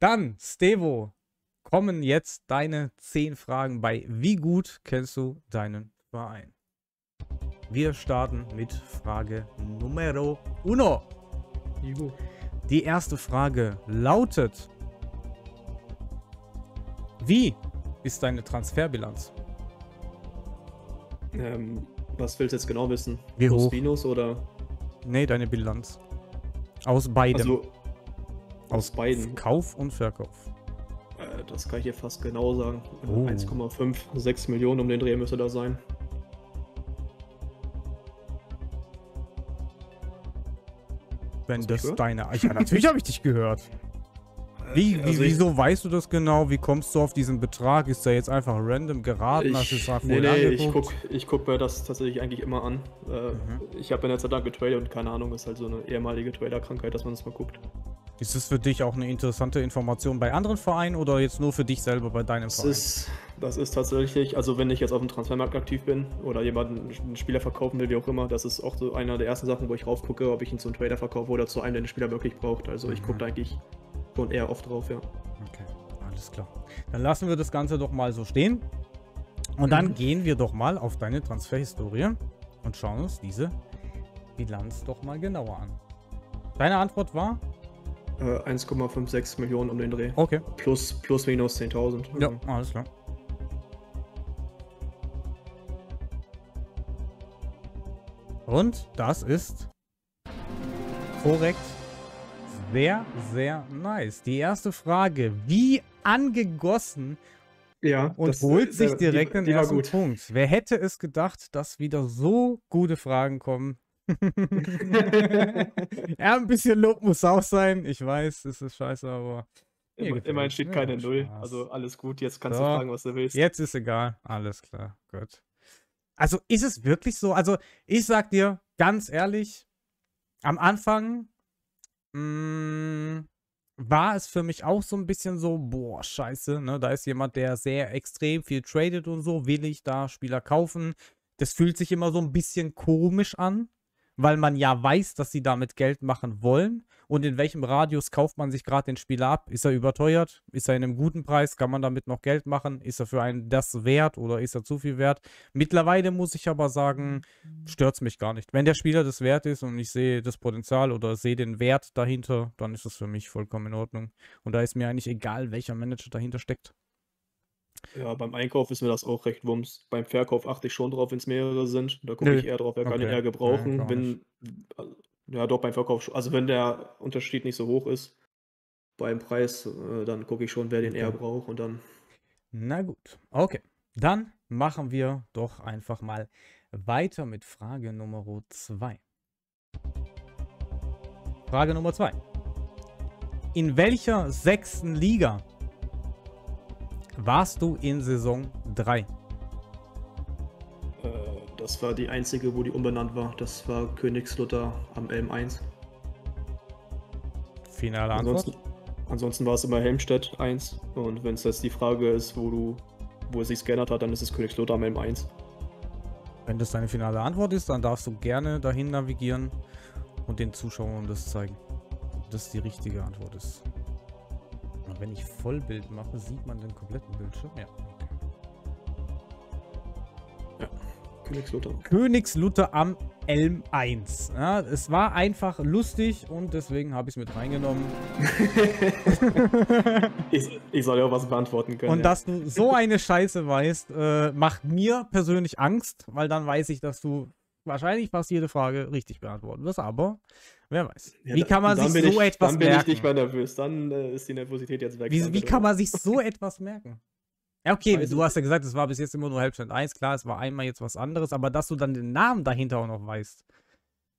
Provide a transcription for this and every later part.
Dann, Stevo, kommen jetzt deine 10 Fragen bei Wie gut kennst du deinen Verein? Wir starten mit Frage Numero uno. Die erste Frage lautet: Wie ist deine Transferbilanz? Ähm, was willst du jetzt genau wissen? Wie Plus, hoch? Minus oder? Nee, deine Bilanz. Aus beidem. Also aus beiden. Kauf und Verkauf. Äh, das kann ich dir fast genau sagen. Äh, Oh. 1,5, 6 Millionen um den Dreh müsste das sein. Wenn das gehört? deine. Ja, natürlich habe ich dich gehört. Wie, wie, Also ich- wieso weißt du das genau? Wie kommst du auf diesen Betrag? Ist der jetzt einfach random geraten? Hast du es Ich, nee, nee, ich angeguckt? guck, ich guck mir das tatsächlich eigentlich immer an. Äh, Mhm. Ich habe in der Zeit getradet und keine Ahnung, ist halt so eine ehemalige Trader-Krankheit, dass man das mal guckt. Ist es für dich auch eine interessante Information bei anderen Vereinen oder jetzt nur für dich selber bei deinem Das Verein? ist, das ist tatsächlich, also wenn ich jetzt auf dem Transfermarkt aktiv bin oder jemanden einen Spieler verkaufen will, wie auch immer, das ist auch so einer der ersten Sachen, wo ich raufgucke, ob ich ihn zu einem Trader verkaufe oder zu einem, der den Spieler wirklich braucht. Also ich Mhm. gucke da eigentlich schon eher oft drauf, ja. Okay, alles klar. Dann lassen wir das Ganze doch mal so stehen. Und dann Mhm. gehen wir doch mal auf deine Transferhistorie und schauen uns diese Bilanz doch mal genauer an. Deine Antwort war? Äh, 1,56 Millionen um den Dreh. Okay. Plus, plus minus 10.000. Ja, Also, alles klar. Und das ist korrekt. Sehr, sehr nice. Die erste Frage. Wie angegossen ja und das, holt äh, sich die- direkt den die ersten. Punkt. Wer hätte es gedacht, dass wieder so gute Fragen kommen? ja, ein bisschen Lob muss auch sein. Ich weiß, es ist scheiße, aber. Immer, immerhin steht keine Null. Spaß. Also alles gut, jetzt kannst So. du fragen, was du willst. Jetzt ist egal. Alles klar. Gut. Also ist es wirklich so? Also ich sag dir ganz ehrlich, am Anfang mh, war es für mich auch so ein bisschen so, boah, scheiße, ne? Da ist jemand, der sehr extrem viel tradet und so. Will ich da Spieler kaufen? Das fühlt sich immer so ein bisschen komisch an, weil man ja weiß, dass sie damit Geld machen wollen. Und in welchem Radius kauft man sich gerade den Spieler ab? Ist er überteuert? Ist er in einem guten Preis? Kann man damit noch Geld machen? Ist er für einen das wert oder ist er zu viel wert? Mittlerweile muss ich aber sagen, stört es mich gar nicht. Wenn der Spieler das wert ist und ich sehe das Potenzial oder sehe den Wert dahinter, dann ist es für mich vollkommen in Ordnung. Und da ist mir eigentlich egal, welcher Manager dahinter steckt. Ja, beim Einkauf ist mir das auch recht wumms. Beim Verkauf achte ich schon drauf, wenn es mehrere sind. Da gucke Nö. ich eher drauf, wer kann den Okay. eher gebrauchen. Gar wenn, ja, doch beim Verkauf schon. Also wenn der Unterschied nicht so hoch ist beim Preis, äh, dann gucke ich schon, wer den eher Okay. braucht und dann. Na gut, okay. Dann machen wir doch einfach mal weiter mit Frage Nummer 2. Frage Nummer 2. In welcher sechsten Liga warst du in Saison 3? Äh, das war die einzige, wo die umbenannt war. Das war Königslutter am LM1. Finale Antwort? Ansonsten, ansonsten war es immer Helmstedt 1. Und wenn es jetzt die Frage ist, wo du, wo es sich geändert hat, dann ist es Königslutter am LM1. Wenn das deine finale Antwort ist, dann darfst du gerne dahin navigieren und den Zuschauern das zeigen. ob Das die richtige Antwort ist. Und wenn ich Vollbild mache, sieht man den kompletten Bildschirm. Ja. Okay. Königslutter. Königslutter am Elm 1. Ja, es war einfach lustig und deswegen habe ich es mit reingenommen. ich, ich soll ja auch was beantworten können. Und ja. dass du so eine Scheiße weißt, äh, macht mir persönlich Angst, weil dann weiß ich, dass du wahrscheinlich fast jede Frage richtig beantworten wirst. Aber wer weiß. Ja, wie kann man sich so ich, etwas Dann bin merken? ich nicht mehr nervös. Dann äh, ist die Nervosität jetzt weg. Wie, wie kann man sich so etwas merken? Ja, okay, Weiß du hast ja gesagt, es war bis jetzt immer nur Halbstand 1. Klar, es war einmal jetzt was anderes, aber dass du dann den Namen dahinter auch noch weißt.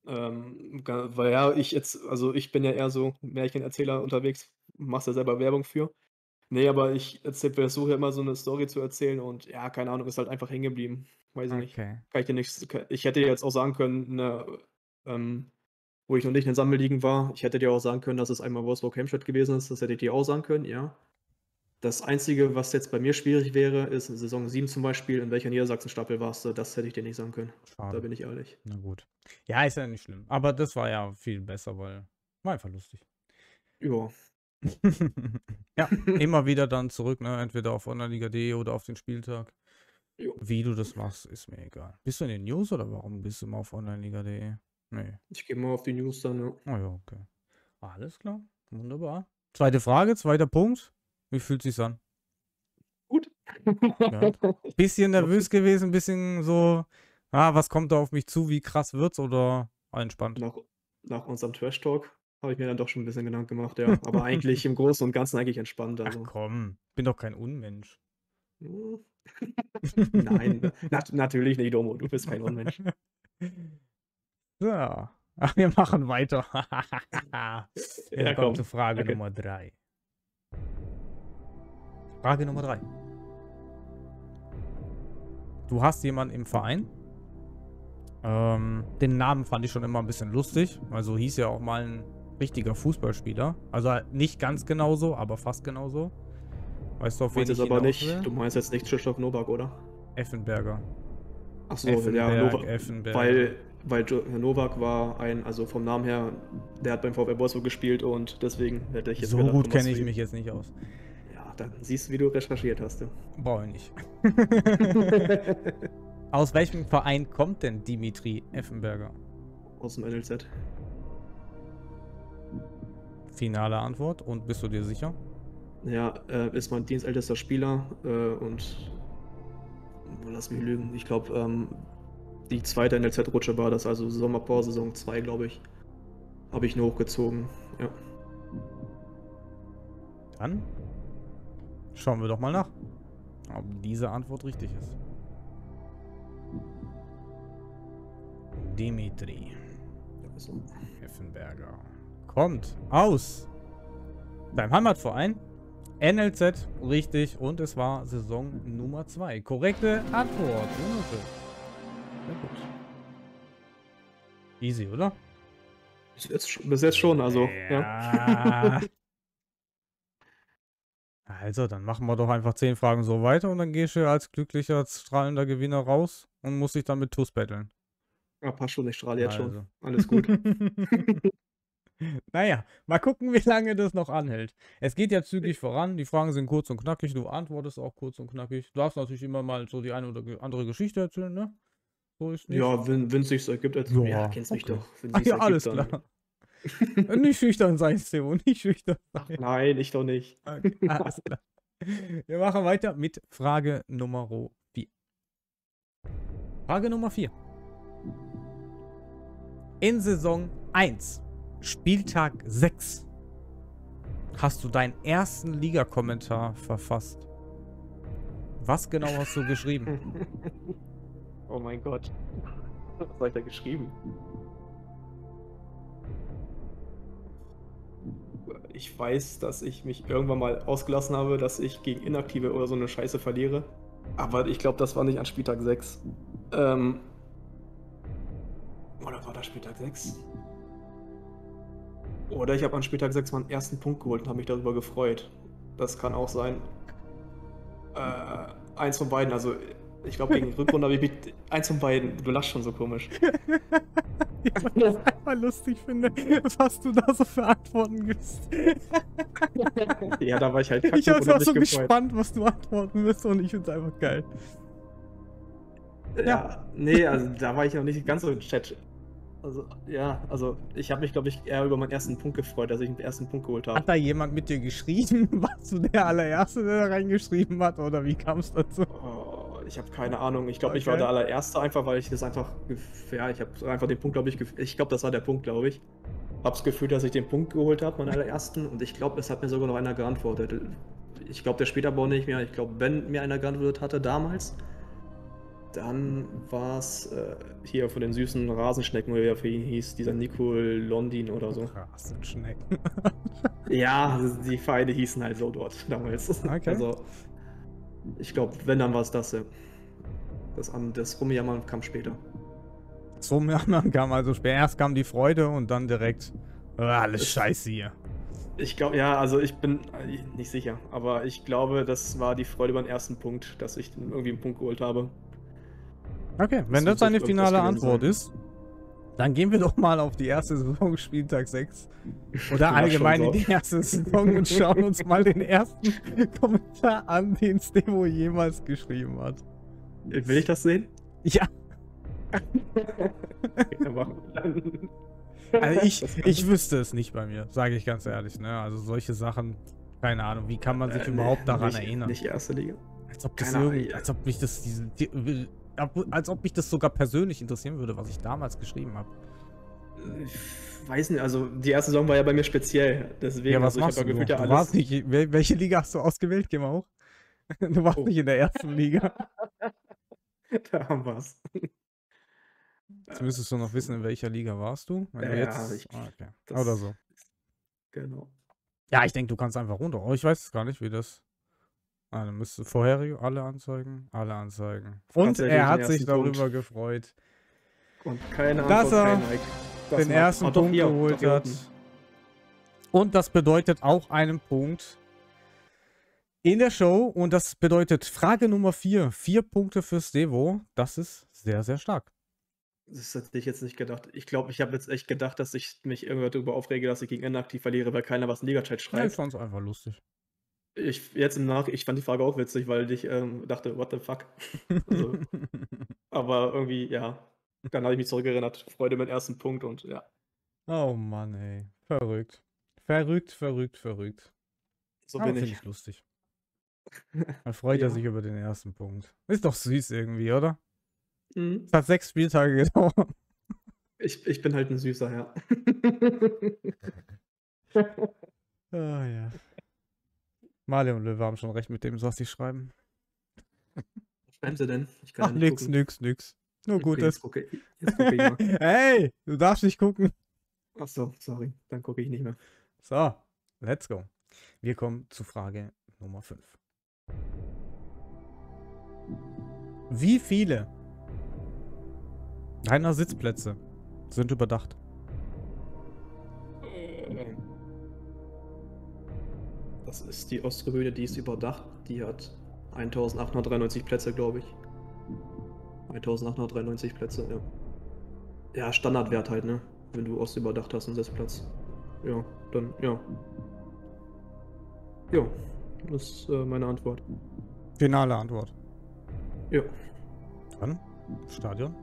Ähm, weil ja, ich jetzt, also ich bin ja eher so Märchenerzähler unterwegs, machst ja selber Werbung für. Nee, aber ich versuche ja immer so eine Story zu erzählen und ja, keine Ahnung, ist halt einfach hängen geblieben. Weiß ich nicht. Okay. Kann ich dir nichts. Ich hätte jetzt auch sagen können, ne, ähm, wo ich noch nicht in den Sammelligen war, ich hätte dir auch sagen können, dass es einmal Wolfsburg Hemstedt gewesen ist. Das hätte ich dir auch sagen können, ja. Das Einzige, was jetzt bei mir schwierig wäre, ist in Saison 7 zum Beispiel, in welcher Niedersachsen-Staffel warst du, das hätte ich dir nicht sagen können. Da Schade. bin ich ehrlich. Na gut. Ja, ist ja nicht schlimm. Aber das war ja viel besser, weil war einfach lustig. Ja. ja, immer wieder dann zurück, ne? Entweder auf Online-Liga.de oder auf den Spieltag. Jo. Wie du das machst, ist mir egal. Bist du in den News oder warum bist du immer auf Online-Liga.de? Nee. Ich gehe mal auf die News dann, ja. Oh ja, okay. Alles klar. Wunderbar. Zweite Frage, zweiter Punkt. Wie fühlt sich's an? Gut. Ja. Bisschen nervös gewesen, bisschen so, ah, was kommt da auf mich zu, wie krass wird's oder entspannt? Nach, nach unserem Trash-Talk habe ich mir dann doch schon ein bisschen Gedanken gemacht, ja. Aber eigentlich im Großen und Ganzen eigentlich entspannt. Ach Also. komm, bin doch kein Unmensch. Hm. Nein, nat natürlich nicht, Domo. Du bist kein Unmensch. So. Ach, wir machen weiter. Ja, kommen komm. zu Frage Danke. Nummer 3. Frage Nummer 3. Du hast jemanden im Verein. Ähm, den Namen fand ich schon immer ein bisschen lustig. Also hieß ja auch mal ein richtiger Fußballspieler. Also nicht ganz genauso, aber fast genauso. Weißt du, auf wen ich aber nicht, will? du meinst jetzt nicht Krzysztof Nowak, oder? Effenberger. Achso, Effenberg, ja, Nowak. Effenberg. Weil, weil Herr Nowak war ein, also vom Namen her, der hat beim VfL Wolfsburg gespielt und deswegen hätte ich jetzt so gedacht, gut kenne ich mich jetzt nicht aus. Ja, dann siehst du, wie du recherchiert hast. Du. Brauche ich nicht. Aus welchem Verein kommt denn Dimitri Effenberger? Aus dem NLZ. Finale Antwort. Und bist du dir sicher? Ja, äh, ist mein dienstältester Spieler äh, und lass mich lügen. Ich glaube, ähm, die zweite NLZ-Rutsche war das, also Sommerpause, Saison 2, glaube ich. Habe ich nur hochgezogen. Ja. Dann schauen wir doch mal nach, ob diese Antwort richtig ist. Dimitri Also, Effenberger kommt aus deinem Heimatverein NLZ, richtig, und es war Saison Nummer 2. Korrekte Antwort. Wunderschön. Sehr gut. Easy, oder? bis, jetzt, bis jetzt schon, also. Ja. Ja. Also, dann machen wir doch einfach 10 Fragen so weiter und dann gehst du als glücklicher, strahlender Gewinner raus und musst dich dann mit TUS betteln. ja, passt schon, ich strahle jetzt Also. schon. Alles gut. naja, mal gucken, wie lange das noch anhält. Es geht ja zügig voran, die Fragen sind kurz und knackig, du antwortest auch kurz und knackig. Du darfst natürlich immer mal so die eine oder andere Geschichte erzählen, ne? So ist nicht. ja, wenn es sich ergibt, als Ja, ja, kennst mich okay. doch. Wenn Ach sich's ja, ergibt, alles dann- klar. nicht schüchtern sein, Theo, nicht schüchtern sein. Nein, ich doch nicht. Okay, alles klar. Wir machen weiter mit Frage Nummer 4. Frage Nummer 4. In Saison 1, Spieltag 6, hast du deinen ersten Liga-Kommentar verfasst. Was genau hast du geschrieben? oh mein Gott. Was habe ich da geschrieben? Ich weiß, dass ich mich irgendwann mal ausgelassen habe, dass ich gegen Inaktive oder so eine Scheiße verliere. Aber ich glaube, das war nicht an Spieltag 6. Ähm. Oder war das Spieltag 6? Oder ich habe an Spieltag 6 meinen ersten Punkt geholt und habe mich darüber gefreut. Das kann auch sein. Äh, eins von beiden. Also, ich glaube, gegen Rückrunde habe ich mich. Eins von beiden. Du lachst schon so komisch. Ja, weil ich es einfach lustig finde, was du da so für Antworten gibst. Ja, da war ich halt Ich war so gespannt, was du antworten wirst und ich finde es einfach geil. Ja, nee, also da war ich noch nicht ganz so im Chat. Also, ja, also ich habe mich, glaube ich, eher über meinen ersten Punkt gefreut, dass ich den ersten Punkt geholt habe. Hat da jemand mit dir geschrieben? Warst du der allererste, der da reingeschrieben hat? Oder wie kam es dazu? Oh, ich habe keine Ahnung. Ich glaube, ich war Okay. der allererste einfach, weil ich das einfach, ja, ich habe einfach den Punkt, glaube ich, ich glaube, das war der Punkt, glaube ich. Hab's Gefühl, dass ich den Punkt geholt habe, meinen allerersten, und ich glaube, es hat mir sogar noch einer geantwortet. Ich glaube, der später auch nicht mehr. Ich glaube, wenn mir einer geantwortet hatte damals, dann war es äh, hier von den süßen Rasenschnecken, oder wie er für ihn hieß, dieser Nico Londin oder so. Krass, Schnecken. Ja, die Vereine hießen halt so dort damals. Okay. Also, ich glaube, wenn, dann war es das. Ja. Das, das Rumjammern kam später. Zum anderen kam also später. Erst kam die Freude und dann direkt äh, alles Es- scheiße hier. Ich glaube, ja, also ich bin äh, nicht sicher, aber ich glaube, das war die Freude über den ersten Punkt, dass ich irgendwie einen Punkt geholt habe. Okay, wenn das muss deine finale Antwort sein. ist, Dann gehen wir doch mal auf die erste Saison, Spieltag 6. Oder allgemein in die erste Saison und schauen uns mal den ersten Kommentar an, den Stevo jemals geschrieben hat. Will ich das sehen? Ja, also ich, ich wüsste es nicht bei mir, sage ich ganz ehrlich. Ne? Also solche Sachen, keine Ahnung, wie kann man sich Äh, überhaupt daran nicht, erinnern? Nicht erste Liga. Als ob das Ahnung. als ob mich das diese, die, als ob mich das sogar persönlich interessieren würde, was ich damals geschrieben habe. Ich weiß nicht, also die erste Saison war ja bei mir speziell. Deswegen, Ja, was also ich machst hab du? gefühlt Du ja warst nicht, wel- welche Liga hast du ausgewählt, Kim auch? Du warst Oh. nicht in der ersten Liga. da haben wir's. Jetzt müsstest du noch wissen, in welcher Liga warst du? Wenn du Ja, jetzt. ich- ah, okay. Oder so. Genau. Ja, ich denke, du kannst einfach runter. Oh, ich weiß es gar nicht, wie das. Ah, dann müsste vorherige alle anzeigen. Alle anzeigen. Und er hat sich darüber Punkt. gefreut, Und keine Dass Antwort, er kein Like. Das den macht- ersten Ah, Punkt hier, geholt hat. Und das bedeutet auch einen Punkt in der Show. Und das bedeutet Frage Nummer 4. Vier Punkte für Stevo. Das ist sehr, sehr stark. Das hätte ich jetzt nicht gedacht. Ich glaube, ich habe jetzt echt gedacht, dass ich mich irgendwann darüber aufrege, dass ich gegen Ende aktiv verliere, weil keiner was im Liga-Chat Ja, ich schreibt. fand's einfach lustig. Ich jetzt im Nach, ich fand die Frage auch witzig, weil ich ähm, dachte, what the fuck. Also, aber irgendwie, ja. Dann habe ich mich zurückerinnert. Freude mit ersten Punkt und ja, oh Mann, ey. Verrückt. Verrückt, verrückt, verrückt. so Aber bin ich. ich lustig. Dann freut er Ja. sich über den ersten Punkt. Ist doch süß irgendwie, oder? Mhm. Es hat sechs Spieltage gedauert. Ich, ich bin halt ein süßer Herr. Ah ja. Mali und Löwe haben schon recht mit dem, was sie schreiben. Schreiben Sie denn? Ich kann Ach, nicht nix, gucken. nix, nix. Nur Okay, Gutes. Jetzt gucke jetzt gucke ich mal. hey, du darfst nicht gucken. Achso, sorry. Dann gucke ich nicht mehr. So, let's go. Wir kommen zu Frage Nummer 5. Wie viele deiner Sitzplätze sind überdacht? Das ist die Osttribüne, die ist überdacht. Die hat 1893 Plätze, glaube ich. 1893 Plätze, ja. Ja, Standardwert halt, ne? Wenn du Ost überdacht hast, einen Sitzplatz. Ja, dann, ja. Ja, das ist äh, meine Antwort. Finale Antwort. Ja. Dann Stadion.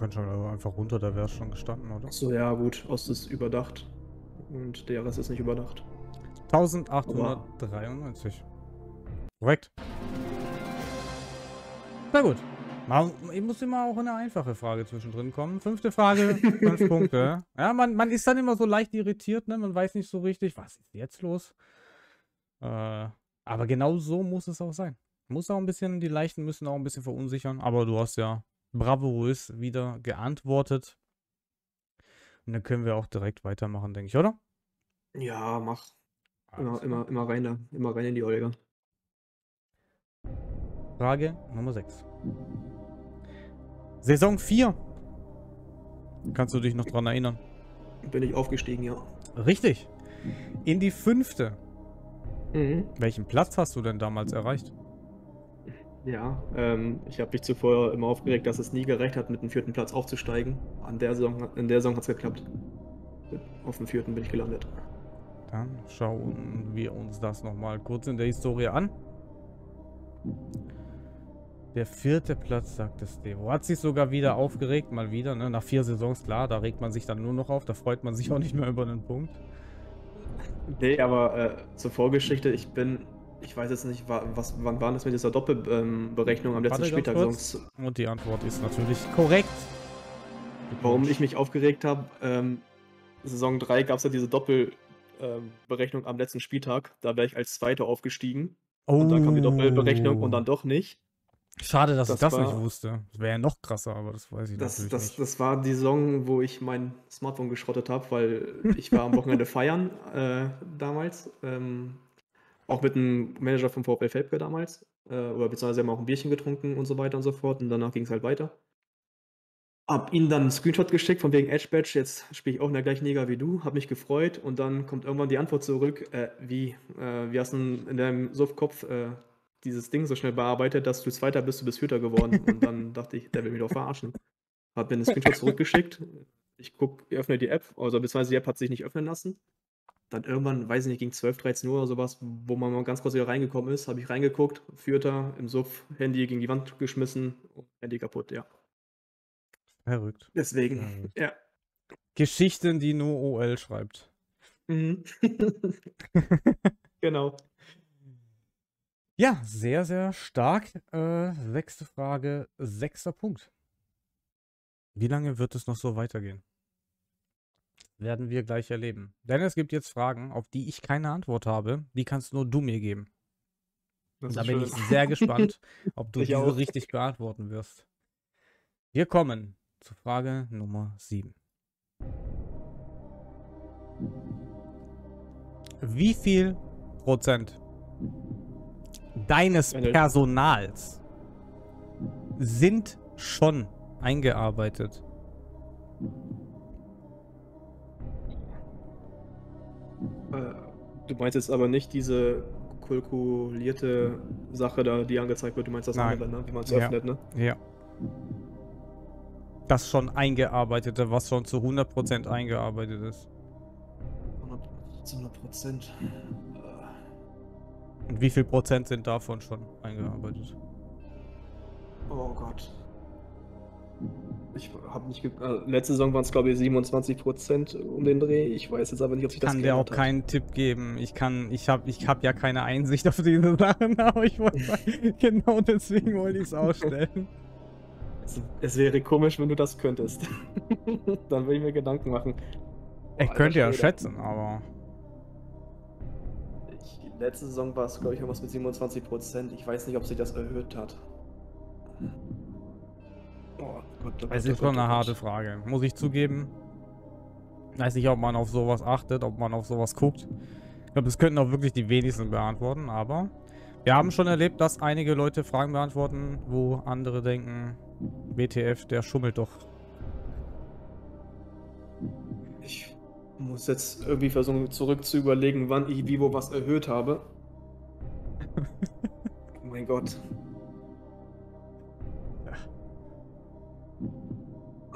Kann schon also einfach runter, da wäre es schon gestanden, oder? Achso, ja, gut. Ost ist überdacht. Und der Rest ist nicht überdacht. 1893. Korrekt. Na gut. Ich muss immer auch eine einfache Frage zwischendrin kommen. Fünfte Frage, fünf Punkte. Ja, man, man ist dann immer so leicht irritiert, ne? Man weiß nicht so richtig, was ist jetzt los? Äh, aber genau so muss es auch sein. Muss auch ein bisschen, die Leichten müssen auch ein bisschen verunsichern, aber du hast ja bravourös wieder geantwortet. Und dann können wir auch direkt weitermachen, denke ich, oder? Ja, mach. Immer, immer, immer rein da. Immer rein in die Olga. Frage Nummer 6. Saison 4. Kannst du dich noch dran erinnern? Bin ich aufgestiegen, ja. Richtig. In die fünfte. Mhm. Welchen Platz hast du denn damals erreicht? Ja, ähm, ich habe mich zuvor immer aufgeregt, dass es nie gereicht hat, mit dem vierten Platz aufzusteigen. An der Saison, in der Saison hat es geklappt. Auf dem vierten bin ich gelandet. Dann schauen wir uns das nochmal kurz in der Historie an. Der vierte Platz, sagte Stevo. Hat sich sogar wieder aufgeregt, mal wieder. Ne? Nach vier Saisons, klar, da regt man sich dann nur noch auf. Da freut man sich auch nicht mehr über einen Punkt. Nee, aber äh, zur Vorgeschichte, ich bin, ich weiß jetzt nicht, wa- was, wann war das mit dieser Doppelberechnung am letzten Warte Spieltag? Sonst, Und die Antwort ist natürlich korrekt. warum ich mich aufgeregt habe, ähm, Saison 3 gab es ja diese Doppelberechnung am letzten Spieltag. Da wäre ich als Zweiter aufgestiegen. Und dann kam die Doppelberechnung und dann doch nicht. Schade, dass ich Das das nicht war- wusste. Das wäre ja noch krasser, aber das weiß ich Das, natürlich das, nicht. das war die Saison, wo ich mein Smartphone geschrottet habe, weil ich war am Wochenende feiern äh, damals. Ähm, auch mit dem Manager vom VfL Felbke damals. Äh, oder beziehungsweise haben wir auch ein Bierchen getrunken und so weiter und so fort. Und danach ging es halt weiter. Hab ihnen dann einen Screenshot geschickt von wegen Edge Badge, jetzt spiele ich auch in der gleichen Liga wie du, hab mich gefreut und dann kommt irgendwann die Antwort zurück, äh, wie, äh, wie hast du in deinem Suff-Kopf äh, dieses Ding so schnell bearbeitet, dass du Zweiter bist, du bist Vierter geworden und dann dachte ich, der will mich doch verarschen. Hab mir einen Screenshot zurückgeschickt, ich guck, öffne die App, also beziehungsweise die App hat sich nicht öffnen lassen. Dann irgendwann, weiß ich nicht, gegen 12, 13 Uhr oder sowas, wo man mal ganz kurz wieder reingekommen ist, habe ich reingeguckt, Vierter im Suff, Handy gegen die Wand geschmissen, Handy kaputt, ja. Verrückt. Deswegen, Verrückt. ja. Geschichten, die nur OL schreibt. Mhm. genau. Ja, sehr, sehr stark. Äh, sechste Frage, sechster Punkt. Wie lange wird es noch so weitergehen? Werden wir gleich erleben. Denn es gibt jetzt Fragen, auf die ich keine Antwort habe. Die kannst nur du mir geben. Da bin schön. ich sehr gespannt, ob du Ich diese auch. richtig beantworten wirst. Wir kommen zu Frage Nummer 7. Wie viel Prozent deines Eine- Personals sind schon eingearbeitet? Äh, Du meinst jetzt aber nicht diese kalkulierte Sache da, die angezeigt wird. Du meinst das Nein. andere, ne? wie man es Ja. öffnet, ne? Ja. Das schon eingearbeitete, was schon zu 100% eingearbeitet ist. 100, zu 100 Prozent. Und wie viel Prozent sind davon schon eingearbeitet? Oh Gott. Ich habe nicht. Äh, letzte Saison waren es, glaube ich, 27 Prozent um den Dreh. Ich weiß jetzt aber nicht, ob sich das kann dir auch hat. keinen Tipp geben. Ich kann, ich habe ich hab ja keine Einsicht auf diese Sachen, aber ich wollte genau deswegen wollte ich es ausstellen. Es, es wäre komisch, wenn du das könntest. Dann würde ich mir Gedanken machen. Ich könnte ja schätzen, aber Ich, letzte Saison war es, glaube ich, irgendwas mit 27 Prozent. Ich weiß nicht, ob sich das erhöht hat. Gott, es ist schon eine harte. Frage. Muss ich zugeben. Weiß nicht, ob man auf sowas achtet, ob man auf sowas guckt. Ich glaube, das könnten auch wirklich die wenigsten beantworten, aber wir haben schon erlebt, dass einige Leute Fragen beantworten, wo andere denken, WTF, der schummelt doch. Ich muss jetzt irgendwie versuchen, zurück zu überlegen, wann ich wie wo was erhöht habe. oh mein Gott.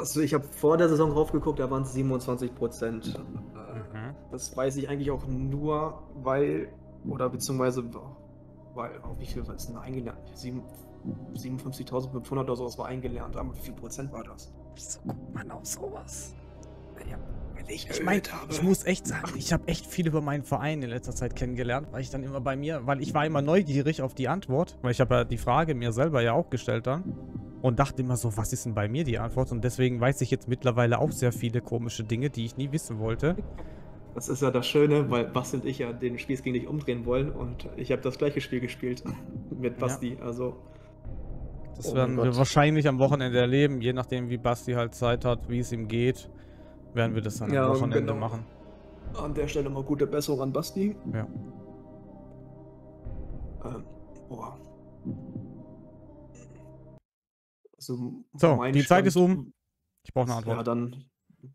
Also ich habe vor der Saison drauf geguckt, da waren es 27 Prozent. Mhm. Das weiß ich eigentlich auch nur, weil, oder beziehungsweise, weil, oh, wie viel war es denn eingelernt? Sieben- 57.500 oder sowas war eingelernt, aber wie viel Prozent war das? Wieso guckt man auf sowas? Weil ich, Ich meine, ich muss echt sagen, ich habe echt viel über meinen Verein in letzter Zeit kennengelernt, weil ich dann immer bei mir, weil ich war immer neugierig auf die Antwort, weil ich habe ja die Frage mir selber ja auch gestellt dann und dachte immer so, was ist denn bei mir die Antwort? Und deswegen weiß ich jetzt mittlerweile auch sehr viele komische Dinge, die ich nie wissen wollte. Das ist ja das Schöne, weil Basti und ich ja den Spieß gegen dich umdrehen wollen und ich habe das gleiche Spiel gespielt mit Basti. Also, Das Oh werden wir wahrscheinlich am Wochenende erleben, je nachdem wie Basti halt Zeit hat, wie es ihm geht, werden wir das dann Ja, am Wochenende genau. machen. an der Stelle mal gute Besserung an Basti. Ja. Ähm, boah. Also, So, die Zeit ist Stand- um. Ich brauche eine Antwort. Ja, dann,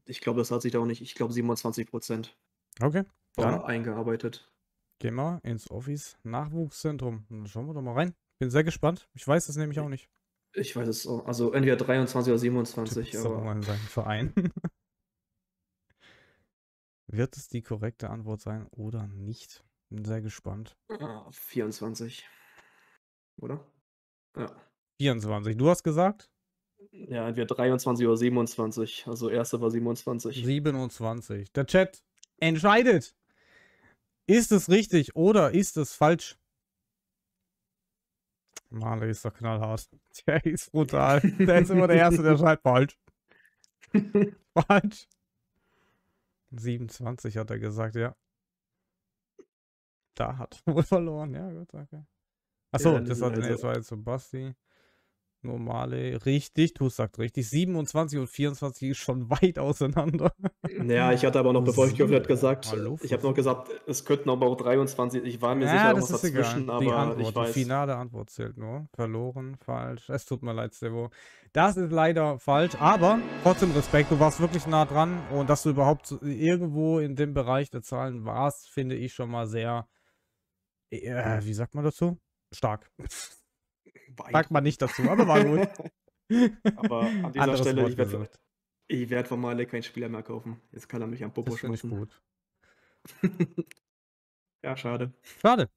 ich glaube, das hat sich da auch nicht. Ich glaube, 27 Prozent Okay, dann eingearbeitet. gehen wir ins Office Nachwuchszentrum. Dann schauen wir doch mal rein. Bin sehr gespannt. Ich weiß es nämlich auch nicht. Ich weiß es auch. Also, entweder 23 oder 27. Tipp doch Aber mal in seinen Verein. Wird es die korrekte Antwort sein oder nicht? Bin sehr gespannt. ah, 24. Oder? Ja. 24. Du hast gesagt? Ja, entweder 23 oder 27. Also, erste war 27. 27. Der Chat entscheidet. Ist es richtig oder ist es falsch? Marley ist doch knallhart. Der ist brutal. Der ist immer der Erste, der schreibt falsch. Falsch. 27 hat er gesagt, ja. Da hat er wohl verloren. Ja, gut, okay. Achso, Ja, das, hat, nee, also- das war jetzt so Basti. Normale. Richtig, du sagst richtig. 27 und 24 ist schon weit auseinander. Ja, ich hatte aber noch, bevor ich geöffnet habe, gesagt, Hallo, ich habe noch gesagt, es könnten aber auch 23. Ich war mir sicher, Ja, irgendwas das ist dazwischen, egal. Die aber Antwort, ich die weiß. finale Antwort zählt nur. Verloren, falsch. Es tut mir leid, Stevo. Das ist leider falsch, aber trotzdem Respekt. Du warst wirklich nah dran und dass du überhaupt irgendwo in dem Bereich der Zahlen warst, finde ich schon mal sehr, äh, wie sagt man dazu? Stark. Sagt man nicht dazu, aber war gut. Aber an dieser Anderes Stelle, Wort ich werde ich werd von Male keinen Spieler mehr kaufen. Jetzt kann er mich am Popo Das schmeißen. gut. Ja, schade. Schade.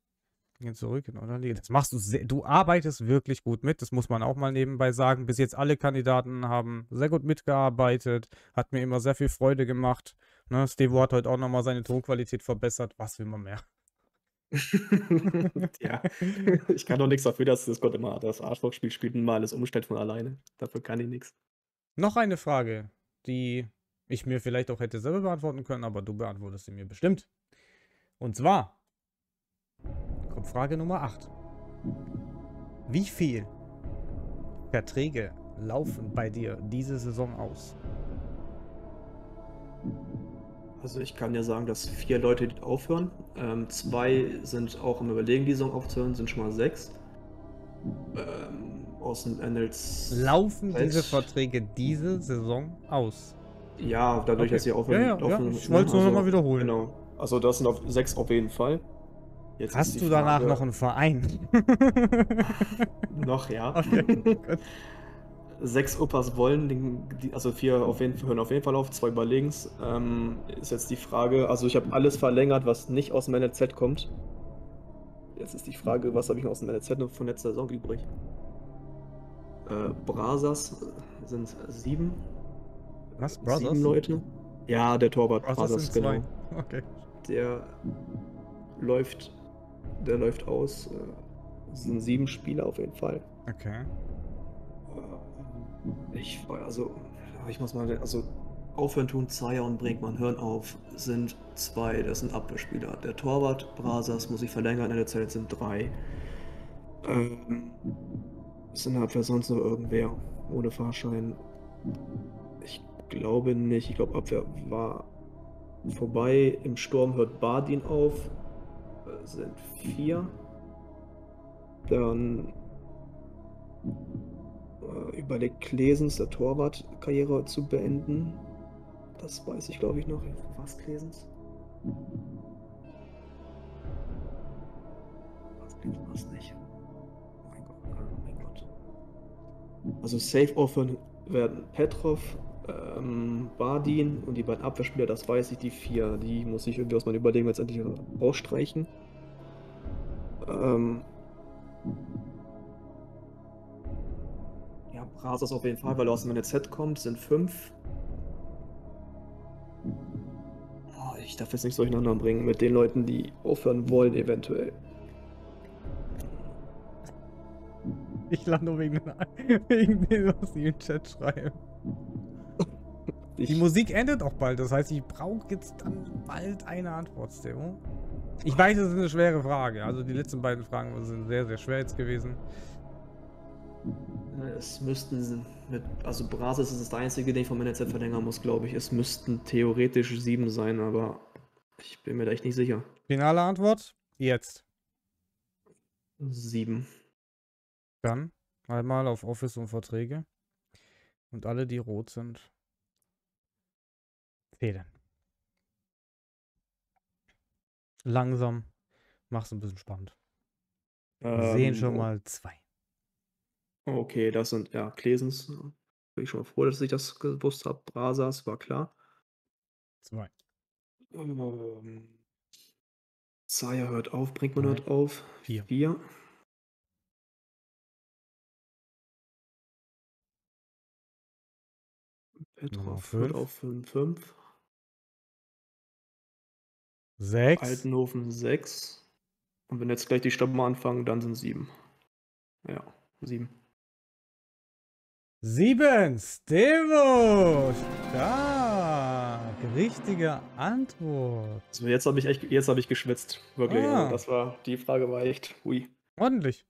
Gehen zurück in Liga. Das machst du sehr, du arbeitest wirklich gut mit, das muss man auch mal nebenbei sagen. Bis jetzt alle Kandidaten haben sehr gut mitgearbeitet, hat mir immer sehr viel Freude gemacht. Ne, Stevo hat heute auch nochmal seine Tonqualität verbessert. Was will man mehr? ja, ich kann doch nichts dafür, dass das Gott immer das Arschlochspiel spielt und mal alles umstellt von alleine. Dafür kann ich nichts. Noch eine Frage, die ich mir vielleicht auch hätte selber beantworten können, aber du beantwortest sie mir bestimmt. Und zwar kommt Frage Nummer 8. Wie viel Verträge laufen bei dir diese Saison aus? Also ich kann ja sagen, dass vier Leute die aufhören. Ähm, zwei sind auch im Überlegen, die Saison aufzuhören, sind schon mal sechs. Ähm, aus den NLs. Laufen diese Sechs. Verträge diese Saison aus? Ja, dadurch, Okay. dass sie aufhören. Ja, ja, ja, ich wollte es nur also, noch mal wiederholen. Genau. Also das sind auf sechs auf jeden Fall. Jetzt Hast du danach noch einen Verein? Noch, ja. Okay. Sechs Opas wollen, den, die, also vier auf jeden, hören auf jeden Fall auf, zwei überlegen's. Ähm, ist jetzt die Frage, also ich habe alles verlängert, was nicht aus dem NLZ kommt. Jetzt ist die Frage, was habe ich noch aus dem NLZ noch von letzter Saison übrig? Äh, Brasas sind sieben. Was, Brothers? Sieben Leute. Ja, der Torwart Brothers Brasas, sind zwei. genau. Okay. Der läuft, der läuft aus. Äh, es sind sieben Spieler auf jeden Fall. Okay. Ich also, ich muss mal, also aufhören tun, Zaya und Brinkmann hören auf, sind zwei, das sind Abwehrspieler. Der Torwart, Brasas, muss ich verlängern, in der Zeit sind drei. Ähm, ist in der Abwehr sonst noch irgendwer ohne Fahrschein? Ich glaube nicht. Ich glaube, Abwehr war vorbei. Im Sturm hört Bardin auf. Äh, sind vier. Dann überlegt Klesens, der Torwart, Karriere zu beenden. Das weiß ich, glaube ich, noch. Was Klesens? Was Klesens war's nicht. Oh mein Gott, oh mein Gott. Also safe offen werden Petrov, ähm, Bardin und die beiden Abwehrspieler, das weiß ich, die vier. Die muss ich irgendwie aus meinen Überlegungen jetzt endlich rausstreichen. Ähm, Ja, Brasas auf jeden Fall, weil er aus dem NZ kommt, sind fünf. Oh, ich darf jetzt nicht durcheinander bringen mit den Leuten, die aufhören wollen, eventuell. Ich lande nur wegen, wegen dem, was sie im Chat schreiben. Ich, Die Musik endet auch bald, das heißt, ich brauche jetzt dann bald eine Antwort. Ich weiß, es ist eine schwere Frage. Also die letzten beiden Fragen sind sehr, sehr schwer jetzt gewesen. Es müssten mit, also Brasas ist das der einzige, den ich vom NZ verlängern muss, glaube ich. Es müssten theoretisch sieben sein, aber ich bin mir da echt nicht sicher. Finale Antwort? Jetzt. Sieben. Dann einmal auf Office und Verträge. Und alle, die rot sind, fehlen. Langsam. Mach's ein bisschen spannend. Wir sehen Ähm, schon mal zwei. Okay, das sind ja Klesens. Bin ich schon mal froh, dass ich das gewusst habe. Brasas war klar. Zwei. Ähm, Zaya hört auf, Brinkmann Drei, hört auf. vier. Vier. Petrov hört auf 5, 5. Sechs. Altenhofen 6. Und wenn jetzt gleich die Stopper anfangen, dann sind 7. Ja, 7. Sieben. Stevo. Stark. Richtige Antwort. Also jetzt habe ich echt, jetzt habe ich geschwitzt. Wirklich. Ah. Also das war, die Frage war echt, hui. Ordentlich.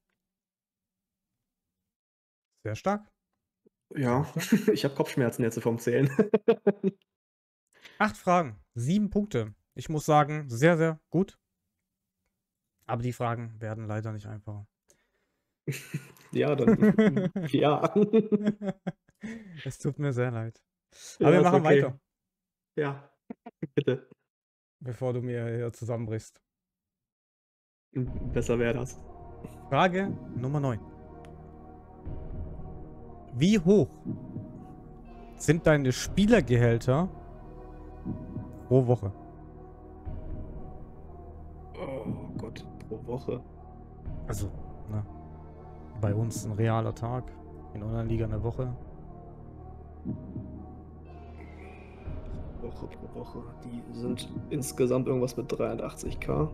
Sehr stark. Ja, ich habe Kopfschmerzen jetzt vom Zählen. Acht Fragen, sieben Punkte. Ich muss sagen, sehr, sehr gut. Aber die Fragen werden leider nicht einfacher. Ja, dann ja. Es tut mir sehr leid. Ja, Aber wir ist machen okay. weiter, Ja, bitte. bevor du mir hier zusammenbrichst. Besser wäre das. Frage Nummer 9. Wie hoch sind deine Spielergehälter pro Woche? Oh Gott, pro Woche. Also? Bei uns ein realer Tag, in einer Liga eine Woche. Woche pro Woche. Die sind insgesamt irgendwas mit 83k.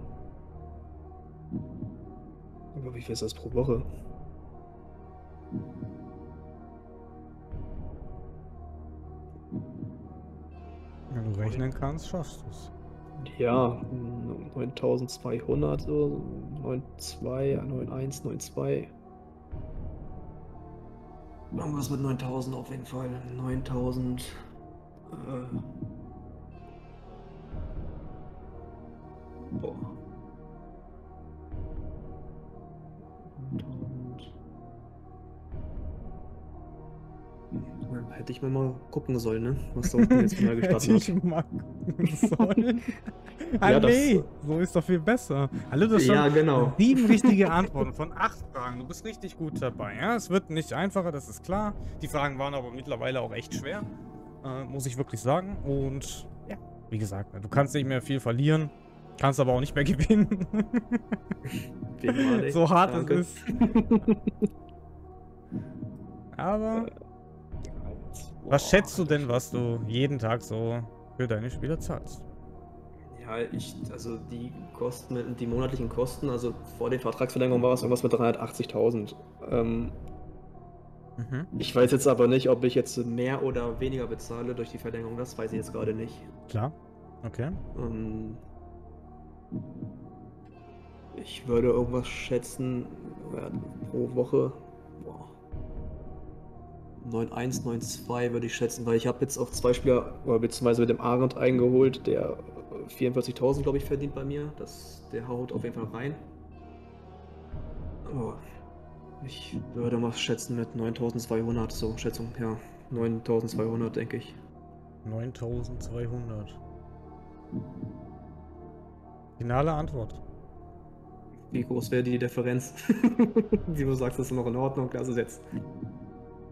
Aber wie viel ist das pro Woche? Wenn du rechnen kannst, schaffst du es. Ja, 9200, so 92, 91, 92. Irgendwas mit 9000 auf jeden Fall. 9000. Äh, ich mir mal gucken sollen, ne? Was da unten jetzt wieder Hätte gestanden ich hat. mal gucken sollen. ah, Ja, nee, so ist doch viel besser. Hallo, das Ja, genau. sieben richtige Antworten von acht Fragen. Du bist richtig gut dabei. Ja? Es wird nicht einfacher, das ist klar. Die Fragen waren aber mittlerweile auch echt schwer. Äh, muss ich wirklich sagen. Und ja, wie gesagt, du kannst nicht mehr viel verlieren. Kannst aber auch nicht mehr gewinnen. So hart Danke. es ist. Aber was schätzt du denn, was du jeden Tag so für deine Spieler zahlst? Ja, ich, also die Kosten, die monatlichen Kosten, also vor den Vertragsverlängerungen war es irgendwas mit 380.000. Ähm, Mhm. ich weiß jetzt aber nicht, ob ich jetzt mehr oder weniger bezahle durch die Verlängerung, das weiß ich jetzt gerade nicht. Klar. Okay. Ähm, ich würde irgendwas schätzen, ja, pro Woche, boah, 9,1, 9,2 würde ich schätzen, weil ich habe jetzt auch zwei Spieler, oder beziehungsweise mit dem Arendt eingeholt, der äh, 44.000, glaube ich, verdient bei mir. Das, der haut auf jeden Fall rein. Aber ich würde mal schätzen mit 9.200, so Schätzung, ja. 9.200, denke ich. 9200. Finale Antwort. Wie groß wäre die Differenz? Wie du sagst, das ist noch in Ordnung. Ist jetzt.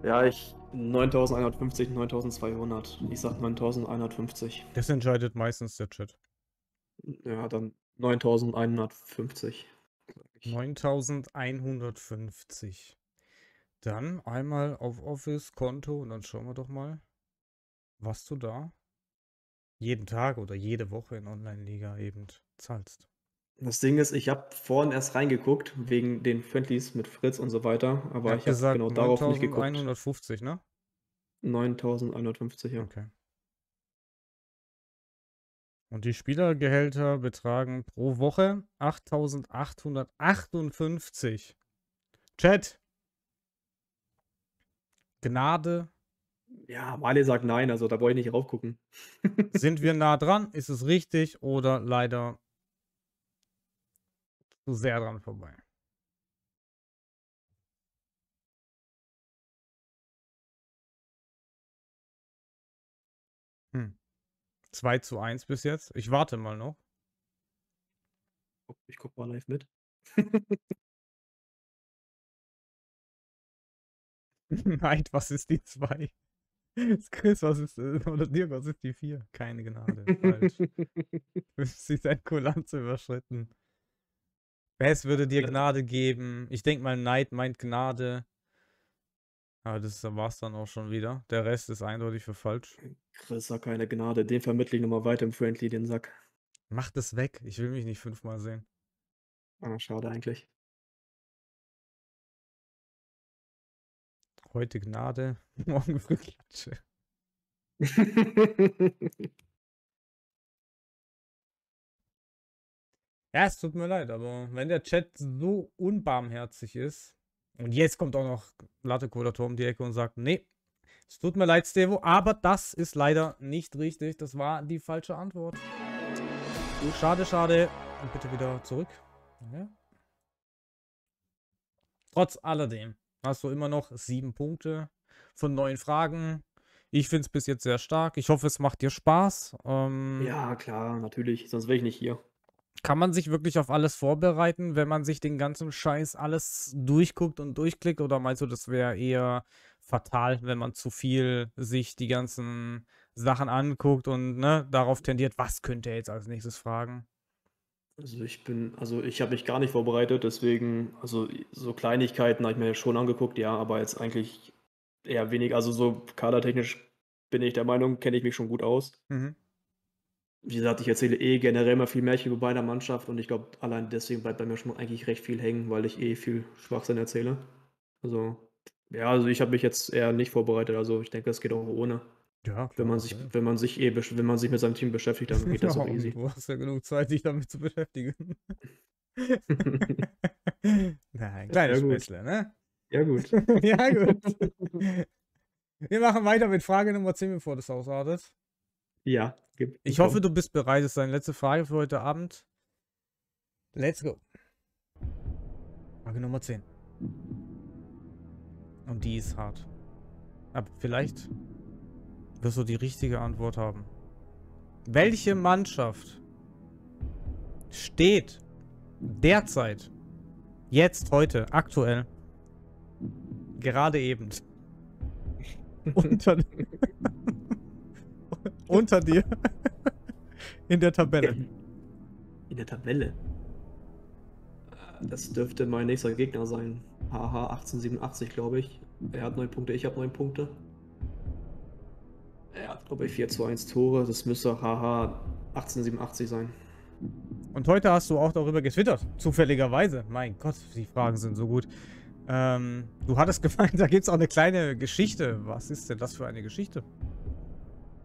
Ja, ich. 9150, 9200. Ich sag 9150. Das entscheidet meistens der Chat. Ja, dann 9150. sag ich. 9150. Dann einmal auf Office, Konto und dann schauen wir doch mal, was du da jeden Tag oder jede Woche in Online-Liga eben zahlst. Das Ding ist, ich habe vorhin erst reingeguckt, wegen den Friendlies mit Fritz und so weiter, aber Er ich habe genau darauf nicht geguckt. 9150, ne? 9150, ja. Okay. Und die Spielergehälter betragen pro Woche 8858. Chat. Gnade. Ja, Mali sagt nein, also da wollte ich nicht raufgucken. Sind wir nah dran? Ist es richtig oder leider zu sehr dran vorbei? Hm. 2 zu 1 bis jetzt. Ich warte mal noch. Ich guck mal live mit. Nein, was ist die 2? Chris, was ist, äh, oder Dirk, was ist die 4? Keine Gnade. Falsch. Sie sein Kulanz überschritten. Bess würde dir. Gnade geben. Ich denke mal, Neid meint Gnade. Aber das war's dann auch schon wieder. Der Rest ist eindeutig für falsch. Chris hat keine Gnade, den vermittle ich nochmal weiter im Friendly, den Sack. Mach das weg. Ich will mich nicht fünfmal sehen. Ah, schade eigentlich. Heute Gnade, morgen Frühklatsche. Ja, es tut mir leid, aber wenn der Chat so unbarmherzig ist, Und jetzt kommt auch noch Latte Kodator um die Ecke und sagt, nee, es tut mir leid, Stevo, aber das ist leider nicht richtig. Das war die falsche Antwort. Schade, schade. Und bitte wieder zurück. Ja. Trotz alledem hast du immer noch sieben Punkte von neun Fragen. Ich finde es bis jetzt sehr stark. Ich hoffe, es macht dir Spaß. Ähm, Ja, klar, natürlich. Sonst wäre ich nicht hier. Kann man sich wirklich auf alles vorbereiten, wenn man sich den ganzen Scheiß alles durchguckt und durchklickt? Oder meinst du, das wäre eher fatal, wenn man zu viel sich die ganzen Sachen anguckt und ne, darauf tendiert, was könnte er jetzt als nächstes fragen? Also ich bin, also ich habe mich gar nicht vorbereitet, deswegen, also so Kleinigkeiten habe ich mir schon angeguckt, ja, aber jetzt eigentlich eher wenig. Also so kadertechnisch bin ich der Meinung, kenne ich mich schon gut aus. Mhm. Wie gesagt, ich erzähle eh generell mal viel Märchen über meiner Mannschaft und ich glaube, allein deswegen bleibt bei mir schon eigentlich recht viel hängen, weil ich eh viel Schwachsinn erzähle. Also, ja, also ich habe mich jetzt eher nicht vorbereitet, also ich denke, das geht auch ohne. Ja, Wenn man sich, wenn man sich eh, wenn man sich mit seinem Team beschäftigt, dann geht das auch Ja, easy. Du hast ja genug Zeit, dich damit zu beschäftigen. Nein, kleines Ja. Späßle, ne? Ja, gut. ja, gut. Wir machen weiter mit Frage Nummer 10, bevor das ausartet. Ja, gib, Ich komm. hoffe, du bist bereit. Das ist deine letzte Frage für heute Abend. Let's go. Frage Nummer 10. Und die ist hart. Aber vielleicht wirst du die richtige Antwort haben. Welche Mannschaft steht derzeit, jetzt, heute, aktuell, gerade eben unter, unter dir in der Tabelle? In der Tabelle. Das dürfte mein nächster Gegner sein. HH 1887, glaube ich. Er hat 9 Punkte, ich habe 9 Punkte. Er hat, glaube ich, 4 zu 1 Tore. Das müsste HH 1887 sein. Und heute hast du auch darüber getwittert, zufälligerweise. Mein Gott, die Fragen sind so gut. Ähm, du hattest gemeint, da gibt es auch eine kleine Geschichte. Was ist denn das für eine Geschichte?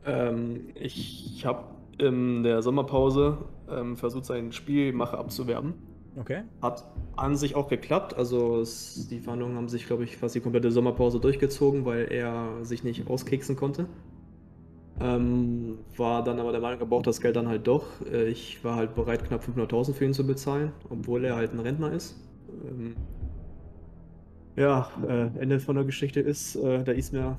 Ähm, ich habe in der Sommerpause ähm, versucht, sein Spielmacher abzuwerben. Okay. Hat an sich auch geklappt. Also es, die Verhandlungen haben sich, glaube ich, fast die komplette Sommerpause durchgezogen, weil er sich nicht auskeksen konnte. Ähm, war dann aber der Meinung, er braucht das Geld dann halt doch. Äh, Ich war halt bereit, knapp 500.000 für ihn zu bezahlen, obwohl er halt ein Rentner ist. Ähm, ja, äh, Ende von der Geschichte ist, äh, da ist mir,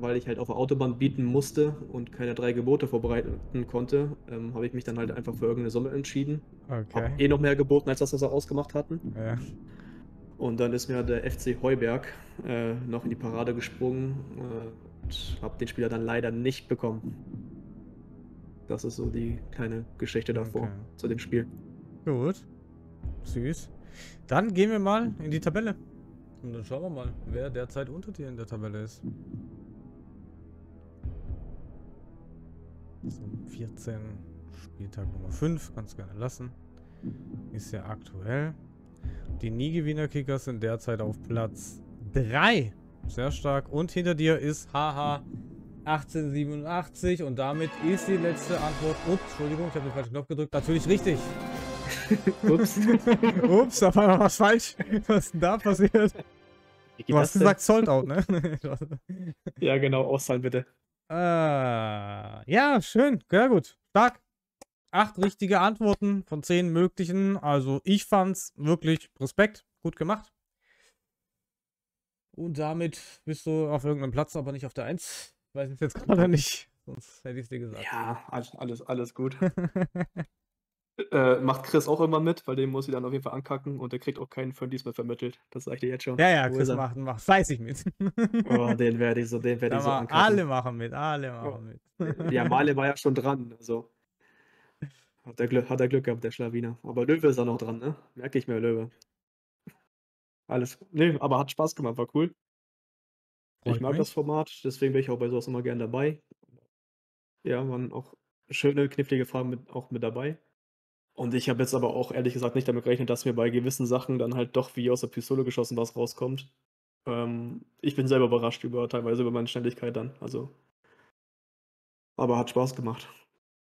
weil ich halt auf der Autobahn bieten musste und keine drei Gebote vorbereiten konnte, ähm, habe ich mich dann halt einfach für irgendeine Summe entschieden. Hab Okay. eh noch mehr geboten, als das, was wir ausgemacht hatten. Ja. Und dann ist mir der FC Heuberg äh, noch in die Parade gesprungen äh, und habe den Spieler dann leider nicht bekommen. Das ist so die kleine Geschichte davor Okay. zu dem Spiel. Gut. Süß. Dann gehen wir mal in die Tabelle. Und dann schauen wir mal, wer derzeit unter dir in der Tabelle ist. So, 14, Spieltag Nummer 5, kannst gerne lassen. Ist ja aktuell. Die Nie-Gewinner-Kickers sind derzeit auf Platz 3. Sehr stark. Und hinter dir ist HH 1887 und damit ist die letzte Antwort. Ups, Entschuldigung, ich habe den falschen Knopf gedrückt. Natürlich richtig. Ups. Ups, da war noch was falsch. Was ist denn da passiert? Du hast gesagt Sold Out, ne? Ja, genau, auszahlen bitte. Ah, ja, schön. Sehr gut. Stark. Acht richtige Antworten von zehn möglichen. Also ich fand's wirklich Respekt. Gut gemacht. Und damit bist du auf irgendeinem Platz, aber nicht auf der Eins. Ich weiß es jetzt gerade nicht. Sonst hätte ich es dir gesagt. Ja, alles, alles gut. äh, macht Chris auch immer mit, weil den muss ich dann auf jeden Fall ankacken und der kriegt auch keinen von diesmal vermittelt. Das sag ich dir jetzt schon. ja, ja, Chris macht, macht fleißig mit. Oh, den werde ich so, den werde Da ich so ankacken. alle machen mit, alle machen mit. Ja, Male war ja schon dran. Also hat er Glück, hat er Glück gehabt, der Schlawiner. Aber Löwe ist auch noch dran, ne? Merke ich mir, Löwe. Alles. Nee, aber hat Spaß gemacht, war cool. Freut ich mag mich. das Format, deswegen bin ich auch bei sowas immer gern dabei. Ja, waren auch schöne, knifflige Fragen mit, auch mit dabei. Und ich habe jetzt aber auch ehrlich gesagt nicht damit gerechnet, dass mir bei gewissen Sachen dann halt doch wie aus der Pistole geschossen was rauskommt. Ähm, ich bin selber überrascht über teilweise über meine Schnelligkeit dann. Also. Aber hat Spaß gemacht.